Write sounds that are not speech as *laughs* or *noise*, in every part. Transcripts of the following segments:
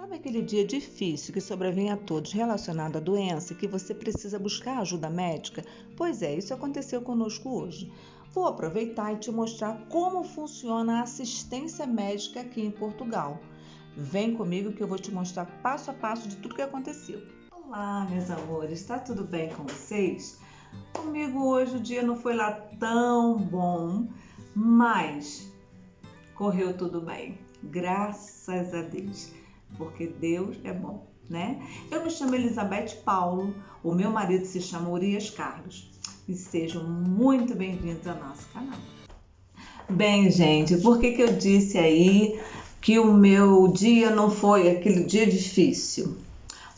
Sabe aquele dia difícil que sobrevém a todos relacionado à doença e que você precisa buscar ajuda médica? Pois é, isso aconteceu conosco hoje. Vou aproveitar e te mostrar como funciona a assistência médica aqui em Portugal. Vem comigo que eu vou te mostrar passo a passo de tudo que aconteceu. Olá, meus amores, está tudo bem com vocês? Comigo hoje o dia não foi lá tão bom, mas correu tudo bem, graças a Deus porque Deus é bom, né? Eu me chamo Elizabeth Paulo, o meu marido se chama Urias Carlos e sejam muito bem-vindos ao nosso canal. Bem, gente, por que, que eu disse aí que o meu dia não foi aquele dia difícil?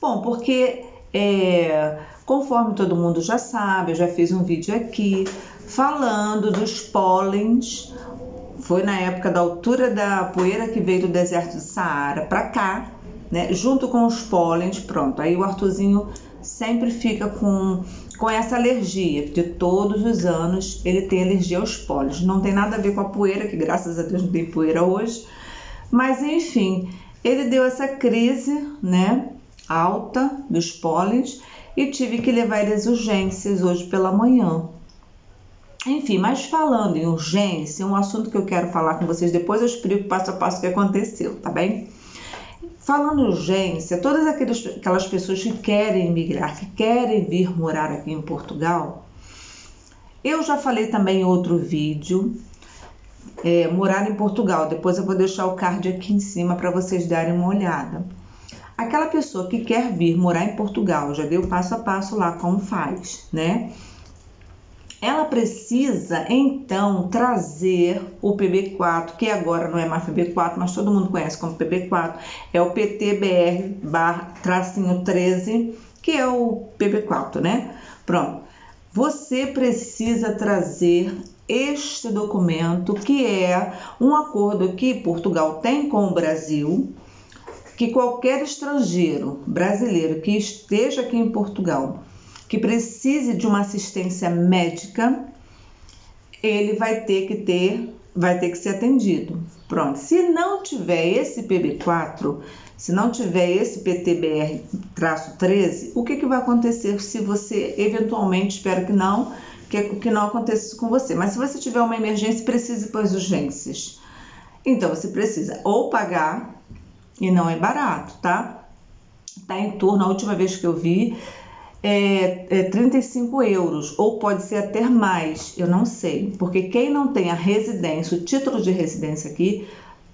Bom, porque é, conforme todo mundo já sabe, eu já fiz um vídeo aqui falando dos pólens foi na época da altura da poeira que veio do deserto do Saara para cá, né? Junto com os pólens, pronto. Aí o Arthurzinho sempre fica com, com essa alergia, de todos os anos ele tem alergia aos pólenes. Não tem nada a ver com a poeira, que graças a Deus não tem poeira hoje. Mas enfim, ele deu essa crise, né? Alta dos pólens e tive que levar ele às urgências hoje pela manhã. Enfim, mas falando em urgência, um assunto que eu quero falar com vocês depois, eu explico passo a passo o que aconteceu, tá bem? Falando em urgência, todas aquelas, aquelas pessoas que querem migrar, que querem vir morar aqui em Portugal, eu já falei também em outro vídeo, é, morar em Portugal. Depois eu vou deixar o card aqui em cima para vocês darem uma olhada. Aquela pessoa que quer vir morar em Portugal, já deu passo a passo lá como faz, né? Ela precisa então trazer o PB4, que agora não é mais PB4, mas todo mundo conhece como PB4, é o PTBR tracinho 13, que é o PB4, né? Pronto. Você precisa trazer este documento, que é um acordo que Portugal tem com o Brasil, que qualquer estrangeiro brasileiro que esteja aqui em Portugal que precise de uma assistência médica, ele vai ter que ter, vai ter que ser atendido. Pronto. Se não tiver esse PB4, se não tiver esse PTBR-13, o que, que vai acontecer se você eventualmente, espero que não, que, que não aconteça isso com você. Mas se você tiver uma emergência, precise para as urgências. Então você precisa ou pagar, e não é barato, tá? Tá em torno, a última vez que eu vi, é, é 35 euros, ou pode ser até mais, eu não sei, porque quem não tem a residência, o título de residência aqui,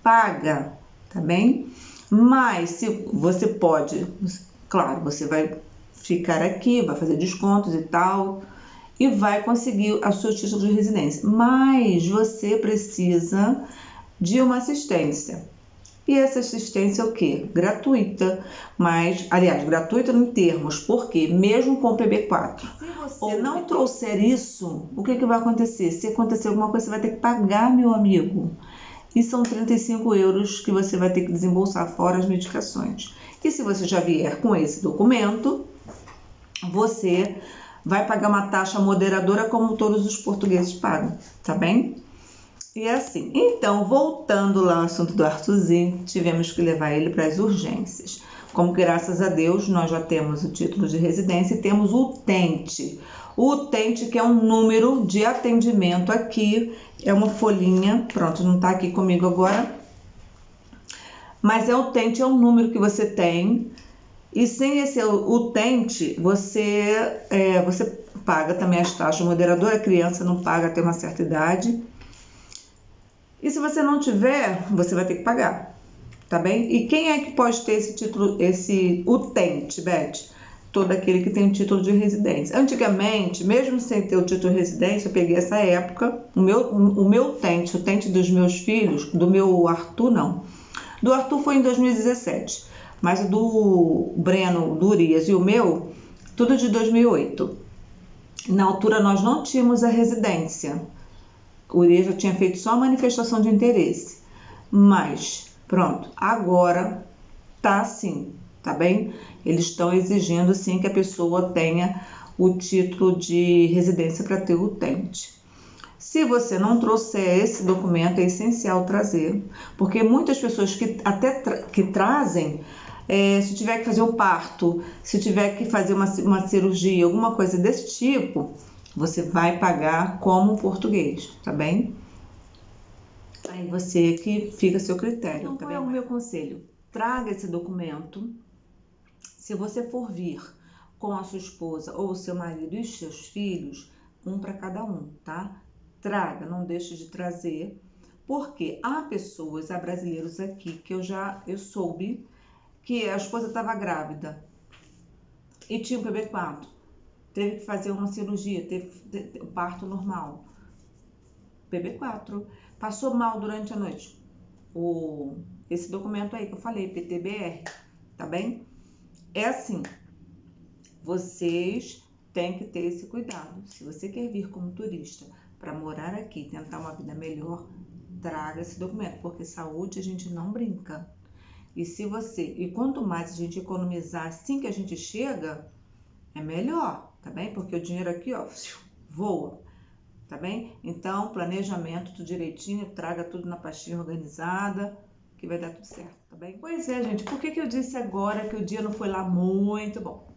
paga, tá bem? Mas se você pode, claro, você vai ficar aqui, vai fazer descontos e tal, e vai conseguir o seu título de residência, mas você precisa de uma assistência. E essa assistência é o quê? Gratuita, mas, aliás, gratuita em termos, porque mesmo com o PB4, se você não trouxer isso, o que, que vai acontecer? Se acontecer alguma coisa, você vai ter que pagar, meu amigo. E são 35 euros que você vai ter que desembolsar fora as medicações. E se você já vier com esse documento, você vai pagar uma taxa moderadora como todos os portugueses pagam, tá bem? E é assim, então, voltando lá ao assunto do Arthurzinho, tivemos que levar ele para as urgências. Como graças a Deus nós já temos o título de residência e temos o TENTE. O TENTE que é um número de atendimento aqui, é uma folhinha, pronto, não está aqui comigo agora, mas é o TENTE, é um número que você tem e sem esse o TENTE, você, é, você paga também as taxas moderadoras, a criança não paga até uma certa idade. E se você não tiver, você vai ter que pagar, tá bem? E quem é que pode ter esse título, esse utente, Beth? Todo aquele que tem o título de residência. Antigamente, mesmo sem ter o título de residência, eu peguei essa época, o meu, o meu utente, o utente dos meus filhos, do meu Arthur, não. Do Arthur foi em 2017, mas do Breno, do Urias e o meu, tudo de 2008. Na altura, nós não tínhamos a residência o já tinha feito só manifestação de interesse. Mas, pronto, agora tá assim, tá bem? Eles estão exigindo sim que a pessoa tenha o título de residência para ter o utente. Se você não trouxer esse documento, é essencial trazer, porque muitas pessoas que até tra que trazem é, se tiver que fazer um parto, se tiver que fazer uma, uma cirurgia, alguma coisa desse tipo, você vai pagar como português, tá bem? Aí você que fica a seu critério. Então, tá qual é o meu conselho? Traga esse documento. Se você for vir com a sua esposa ou o seu marido e os seus filhos, um para cada um, tá? Traga, não deixe de trazer, porque há pessoas, há brasileiros aqui que eu já eu soube que a esposa estava grávida e tinha um bebê 4 teve que fazer uma cirurgia, teve um parto normal. PB4. Passou mal durante a noite. O, esse documento aí que eu falei, PTBR, tá bem? É assim, vocês têm que ter esse cuidado. Se você quer vir como turista para morar aqui, tentar uma vida melhor, traga esse documento, porque saúde a gente não brinca. E se você, e quanto mais a gente economizar assim que a gente chega, é melhor tá bem? Porque o dinheiro aqui, ó, voa, tá bem? Então, planejamento tudo direitinho, traga tudo na pastinha organizada, que vai dar tudo certo, tá bem? Pois é, gente, por que, que eu disse agora que o dia não foi lá muito bom?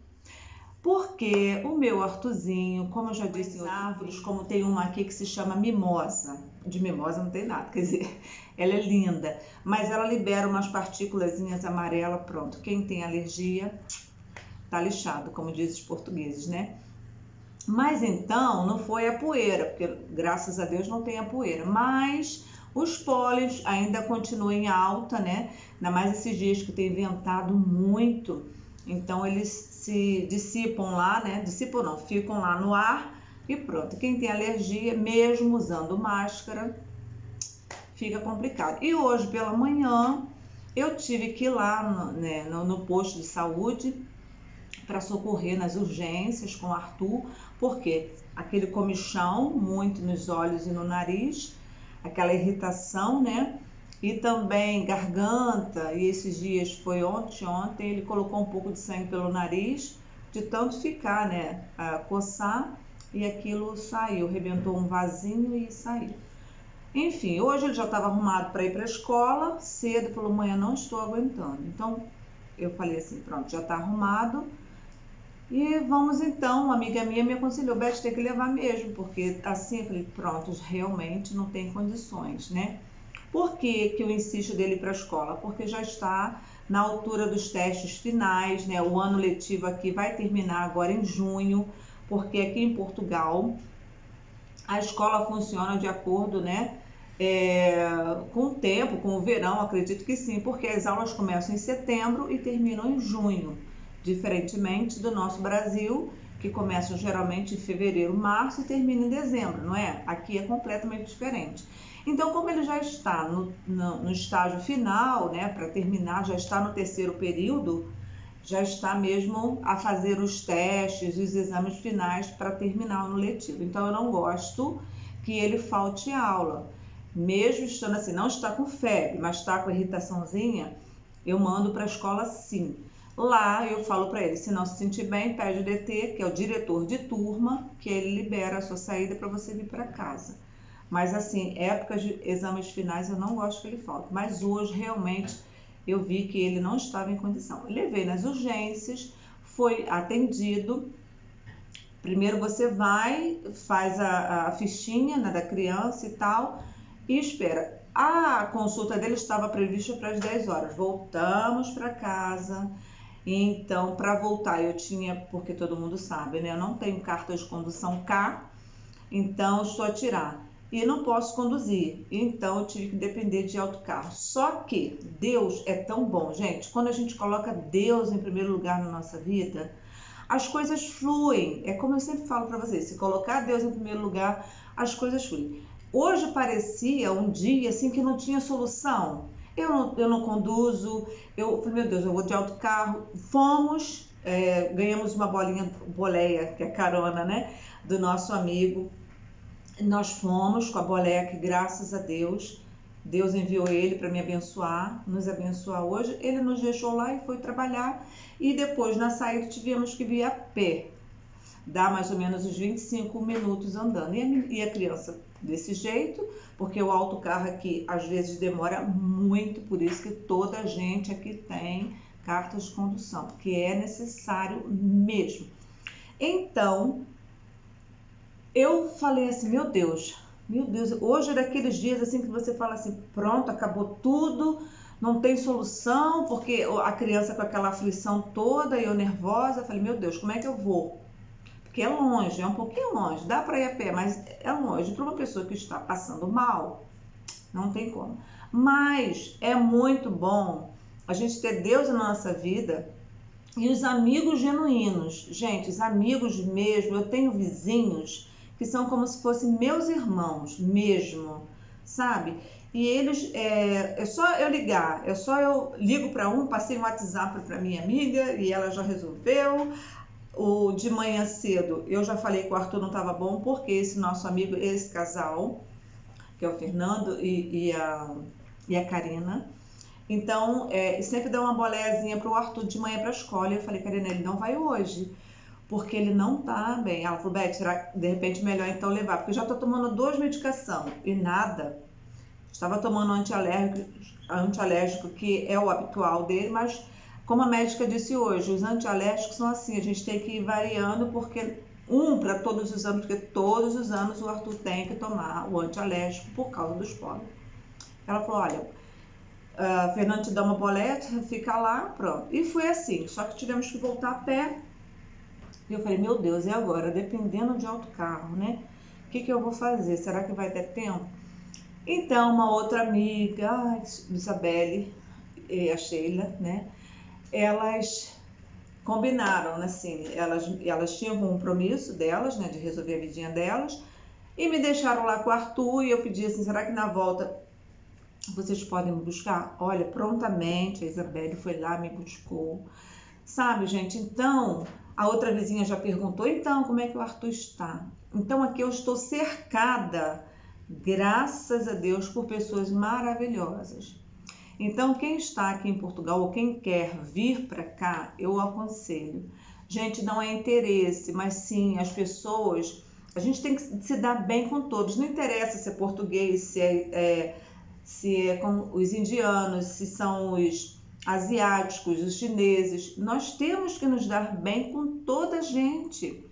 Porque o meu Artuzinho, como eu já disse em árvores, como tem uma aqui que se chama mimosa, de mimosa não tem nada, quer dizer, *laughs* ela é linda, mas ela libera umas partículas amarelas, pronto. Quem tem alergia, tá lixado, como dizem os portugueses, né? Mas então não foi a poeira, porque graças a Deus não tem a poeira, mas os póleos ainda continuam em alta, né? Ainda mais esses dias que tem ventado muito, então eles se dissipam lá, né? Dissipam não, ficam lá no ar e pronto. Quem tem alergia, mesmo usando máscara, fica complicado. E hoje pela manhã eu tive que ir lá no, né, no, no posto de saúde para socorrer nas urgências com o Arthur, porque aquele comichão muito nos olhos e no nariz, aquela irritação, né? E também garganta, e esses dias foi ontem, ontem ele colocou um pouco de sangue pelo nariz, de tanto ficar, né, a coçar, e aquilo saiu, rebentou um vasinho e saiu. Enfim, hoje ele já estava arrumado para ir para a escola, cedo, falou, manhã não estou aguentando. Então, eu falei assim, pronto, já está arrumado, e vamos então, uma amiga minha me aconselhou, Beth, tem que levar mesmo, porque assim eu falei, pronto, realmente não tem condições, né? Por que, que eu insisto dele para a escola? Porque já está na altura dos testes finais, né? O ano letivo aqui vai terminar agora em junho, porque aqui em Portugal a escola funciona de acordo, né? É, com o tempo, com o verão, acredito que sim, porque as aulas começam em setembro e terminam em junho diferentemente do nosso Brasil, que começa geralmente em fevereiro, março e termina em dezembro, não é? Aqui é completamente diferente. Então, como ele já está no, no, no estágio final, né, para terminar, já está no terceiro período, já está mesmo a fazer os testes, os exames finais para terminar no letivo. Então, eu não gosto que ele falte aula. Mesmo estando assim, não está com febre, mas está com irritaçãozinha, eu mando para a escola sim. Lá eu falo para ele, se não se sentir bem, pede o DT, que é o diretor de turma, que ele libera a sua saída para você vir para casa. Mas assim, épocas de exames finais eu não gosto que ele falte. Mas hoje realmente eu vi que ele não estava em condição. Levei nas urgências, foi atendido. Primeiro você vai, faz a, a fichinha né, da criança e tal, e espera. A consulta dele estava prevista para as 10 horas. Voltamos para casa então, para voltar, eu tinha, porque todo mundo sabe, né? Eu não tenho carta de condução K, então estou a tirar. E não posso conduzir, então eu tive que depender de autocarro. Só que Deus é tão bom, gente. Quando a gente coloca Deus em primeiro lugar na nossa vida, as coisas fluem. É como eu sempre falo para vocês: se colocar Deus em primeiro lugar, as coisas fluem. Hoje parecia um dia assim que não tinha solução. Eu não, eu não conduzo, eu falei, meu Deus, eu vou de autocarro. Fomos, é, ganhamos uma bolinha, boleia, que é carona, né? Do nosso amigo. Nós fomos com a boleia que, graças a Deus, Deus enviou ele para me abençoar, nos abençoar hoje. Ele nos deixou lá e foi trabalhar. E depois, na saída, tivemos que vir a pé. Dá mais ou menos uns 25 minutos andando. E a, e a criança desse jeito, porque o autocarro aqui às vezes demora muito, por isso que toda a gente aqui tem cartas de condução, que é necessário mesmo. Então, eu falei assim, meu Deus, meu Deus, hoje é daqueles dias assim que você fala assim, pronto, acabou tudo, não tem solução, porque a criança com aquela aflição toda e eu nervosa, falei, meu Deus, como é que eu vou? Porque é longe, é um pouquinho longe, dá para ir a pé, mas é longe. Para uma pessoa que está passando mal, não tem como. Mas é muito bom a gente ter Deus na nossa vida e os amigos genuínos. Gente, os amigos mesmo, eu tenho vizinhos que são como se fossem meus irmãos mesmo, sabe? E eles, é, é só eu ligar, é só eu ligo para um, passei um WhatsApp para minha amiga e ela já resolveu. O de manhã cedo, eu já falei que o Arthur não estava bom, porque esse nosso amigo, esse casal, que é o Fernando e, e a, e a Karina, então, é, sempre dá uma bolézinha para o Arthur de manhã para a escola. Eu falei, Karina, ele não vai hoje, porque ele não tá bem. Ela falou, Beth, será de repente melhor então levar? Porque eu já estou tomando duas medicações e nada Estava tomando antialérgico, antialérgico, que é o habitual dele, mas como a médica disse hoje, os antialérgicos são assim, a gente tem que ir variando porque um para todos os anos, porque todos os anos o Arthur tem que tomar o antialérgico por causa dos pólen. Ela falou, olha, uh, Fernando te dá uma boleta, fica lá, pronto. E foi assim, só que tivemos que voltar a pé. E eu falei, meu Deus, e agora? Dependendo de outro carro, né? O que, que eu vou fazer? Será que vai ter tempo? Então, uma outra amiga, a Isabelle e a Sheila, né? Elas combinaram, né, assim, elas, elas tinham um compromisso delas, né, de resolver a vidinha delas, e me deixaram lá com o Arthur e eu pedi assim, será que na volta vocês podem me buscar? Olha, prontamente a Isabelle foi lá, me buscou. Sabe, gente, então, a outra vizinha já perguntou, então, como é que o Arthur está? Então, aqui eu estou cercada graças a Deus por pessoas maravilhosas. Então, quem está aqui em Portugal ou quem quer vir para cá, eu aconselho. Gente, não é interesse, mas sim as pessoas. A gente tem que se dar bem com todos. Não interessa se é português, se é, é se é com os indianos, se são os asiáticos, os chineses. Nós temos que nos dar bem com toda a gente.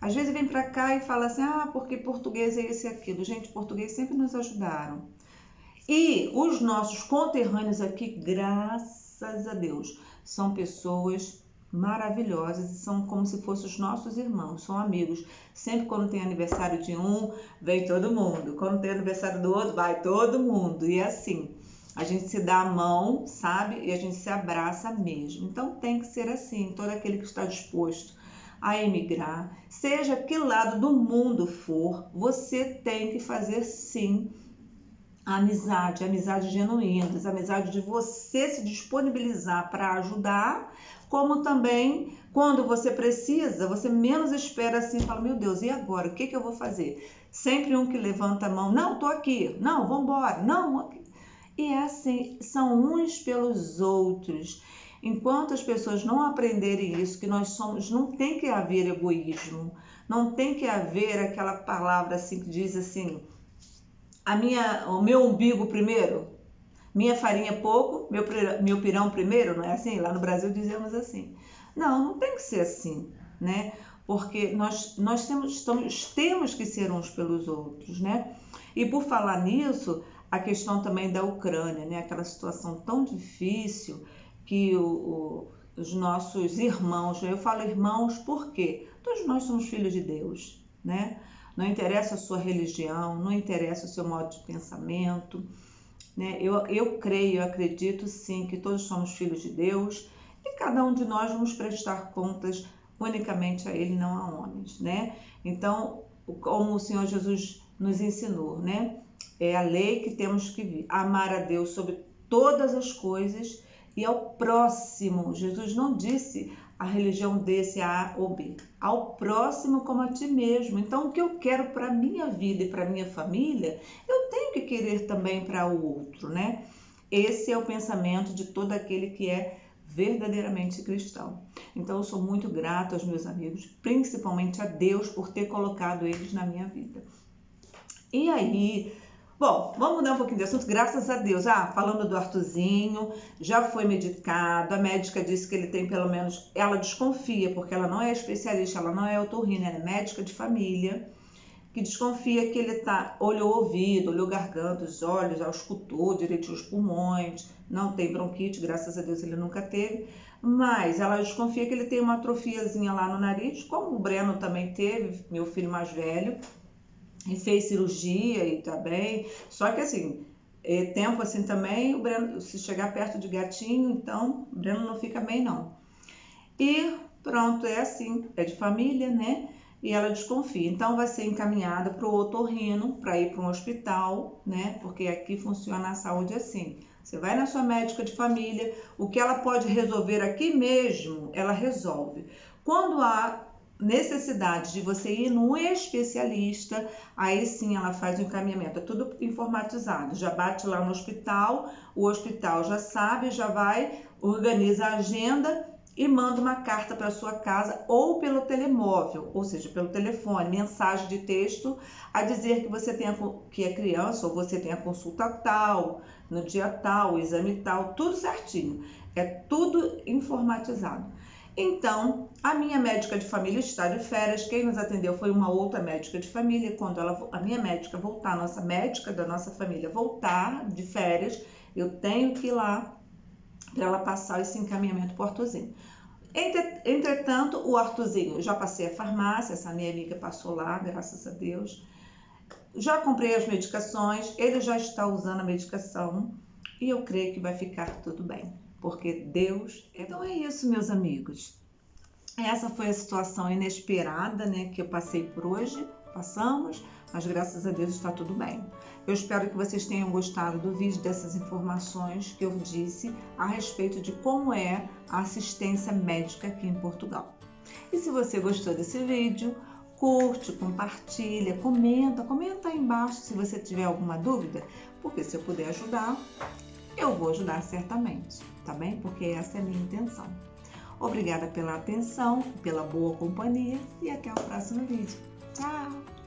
Às vezes vem para cá e fala assim, ah, porque português é esse e aquilo. Gente, português sempre nos ajudaram. E os nossos conterrâneos aqui, graças a Deus, são pessoas maravilhosas e são como se fossem os nossos irmãos, são amigos. Sempre quando tem aniversário de um, vem todo mundo. Quando tem aniversário do outro, vai todo mundo. E é assim, a gente se dá a mão, sabe? E a gente se abraça mesmo. Então tem que ser assim, todo aquele que está disposto a emigrar, seja que lado do mundo for, você tem que fazer sim a amizade, a amizade genuína, a amizade de você se disponibilizar para ajudar, como também quando você precisa, você menos espera assim, fala, meu Deus, e agora? O que, que eu vou fazer? Sempre um que levanta a mão, não, tô aqui, não, vamos embora, não. E é assim, são uns pelos outros. Enquanto as pessoas não aprenderem isso, que nós somos, não tem que haver egoísmo, não tem que haver aquela palavra assim que diz assim, a minha, o meu umbigo primeiro, minha farinha pouco, meu, meu pirão primeiro, não é assim? Lá no Brasil dizemos assim. Não, não tem que ser assim, né? Porque nós, nós temos, estamos, temos que ser uns pelos outros, né? E por falar nisso, a questão também da Ucrânia, né? Aquela situação tão difícil que o, o, os nossos irmãos, eu falo irmãos porque todos nós somos filhos de Deus, né? Não interessa a sua religião, não interessa o seu modo de pensamento, né? Eu, eu creio, eu acredito sim que todos somos filhos de Deus e cada um de nós vamos prestar contas unicamente a Ele, não a homens, né? Então, como o Senhor Jesus nos ensinou, né? É a lei que temos que amar a Deus sobre todas as coisas e ao próximo. Jesus não disse a religião desse A ou B, ao próximo como a ti mesmo. Então, o que eu quero para minha vida e para minha família, eu tenho que querer também para o outro, né? Esse é o pensamento de todo aquele que é verdadeiramente cristão. Então, eu sou muito grata aos meus amigos, principalmente a Deus por ter colocado eles na minha vida. E aí, Bom, vamos mudar um pouquinho de assunto, graças a Deus. Ah, falando do Artuzinho, já foi medicado, a médica disse que ele tem pelo menos. Ela desconfia, porque ela não é especialista, ela não é otorrina, ela é médica de família, que desconfia que ele tá. Olhou o ouvido, olhou garganta, os olhos, auscultou direitinho os pulmões, não tem bronquite, graças a Deus ele nunca teve. Mas ela desconfia que ele tem uma atrofiazinha lá no nariz, como o Breno também teve, meu filho mais velho e fez cirurgia e tá bem. Só que assim, é, tempo assim também, o Breno, se chegar perto de gatinho, então o Breno não fica bem não. E pronto, é assim, é de família, né? E ela desconfia. Então vai ser encaminhada para o otorrino, para ir para um hospital, né? Porque aqui funciona a saúde assim. Você vai na sua médica de família, o que ela pode resolver aqui mesmo, ela resolve. Quando há necessidade de você ir num especialista, aí sim ela faz o encaminhamento, é tudo informatizado. Já bate lá no hospital, o hospital já sabe, já vai, organiza a agenda e manda uma carta para sua casa ou pelo telemóvel, ou seja, pelo telefone, mensagem de texto a dizer que você tem a, que é criança ou você tem a consulta tal, no dia tal, exame tal, tudo certinho. É tudo informatizado. Então, a minha médica de família está de férias. Quem nos atendeu foi uma outra médica de família. Quando ela, a minha médica voltar, a nossa médica da nossa família voltar de férias, eu tenho que ir lá para ela passar esse encaminhamento para o Arthurzinho. Entretanto, o Arthurzinho, já passei a farmácia, essa minha amiga passou lá, graças a Deus. Já comprei as medicações, ele já está usando a medicação e eu creio que vai ficar tudo bem porque Deus. É então é isso, meus amigos. Essa foi a situação inesperada, né, que eu passei por hoje, passamos, mas graças a Deus está tudo bem. Eu espero que vocês tenham gostado do vídeo dessas informações que eu disse a respeito de como é a assistência médica aqui em Portugal. E se você gostou desse vídeo, curte, compartilha, comenta, comenta aí embaixo se você tiver alguma dúvida, porque se eu puder ajudar, eu vou ajudar certamente, tá bem? Porque essa é a minha intenção. Obrigada pela atenção, pela boa companhia e até o próximo vídeo. Tchau!